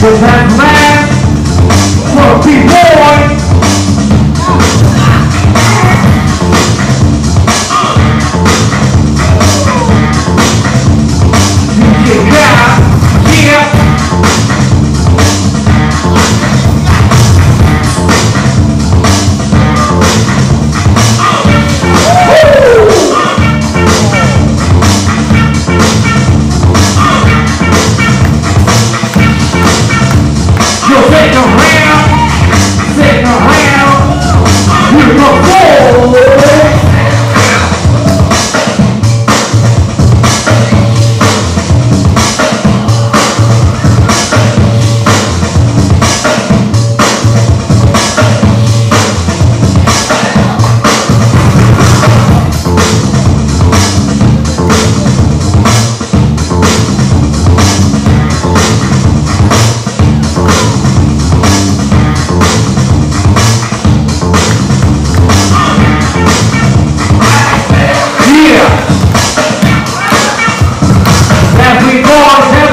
Cause that man mad be boy. tocou. Nós